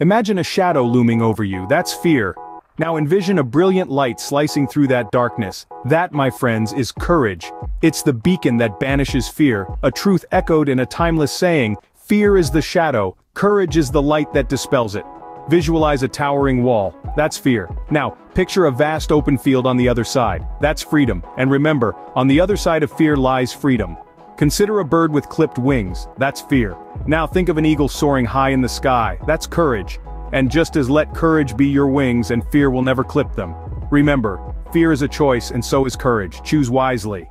Imagine a shadow looming over you, that's fear. Now envision a brilliant light slicing through that darkness. That, my friends, is courage. It's the beacon that banishes fear, a truth echoed in a timeless saying, fear is the shadow, courage is the light that dispels it. Visualize a towering wall, that's fear. Now, picture a vast open field on the other side, that's freedom. And remember, on the other side of fear lies freedom. Consider a bird with clipped wings, that's fear. Now think of an eagle soaring high in the sky, that's courage. And just as let courage be your wings and fear will never clip them. Remember, fear is a choice and so is courage, choose wisely.